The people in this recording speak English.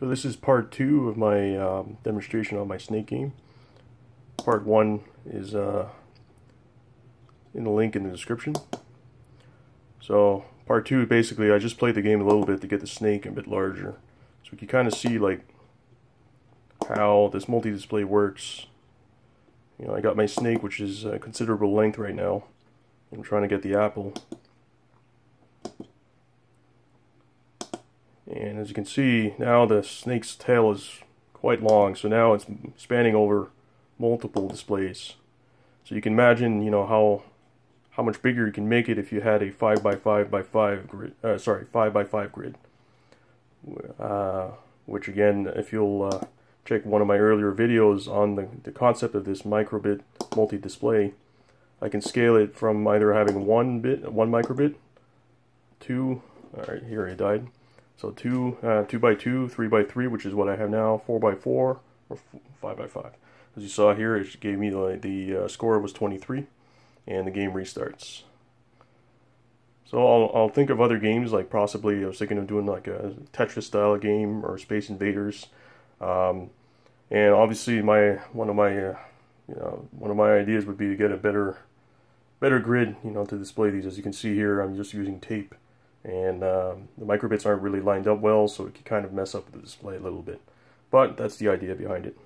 So this is part two of my um, demonstration on my snake game. Part one is uh, in the link in the description. So part two, basically, I just played the game a little bit to get the snake a bit larger. So you can kind of see like how this multi-display works. You know, I got my snake, which is a considerable length right now. I'm trying to get the apple. And as you can see, now the snake's tail is quite long, so now it's spanning over multiple displays. So you can imagine, you know, how how much bigger you can make it if you had a 5 by 5 by 5 grid, uh, sorry, 5 by 5 grid. Uh, which again, if you'll uh, check one of my earlier videos on the, the concept of this microbit multi-display, I can scale it from either having one bit, one microbit, two, alright, here I died, so two, uh, two by two, three by three, which is what I have now, four by four, or five by five. As you saw here, it gave me the, the uh, score was 23, and the game restarts. So I'll, I'll think of other games, like possibly I was thinking of doing like a Tetris style game or Space Invaders. Um, and obviously my, one of my, uh, you know, one of my ideas would be to get a better, better grid, you know, to display these. As you can see here, I'm just using tape and um, the microbits aren't really lined up well so it can kind of mess up the display a little bit. But that's the idea behind it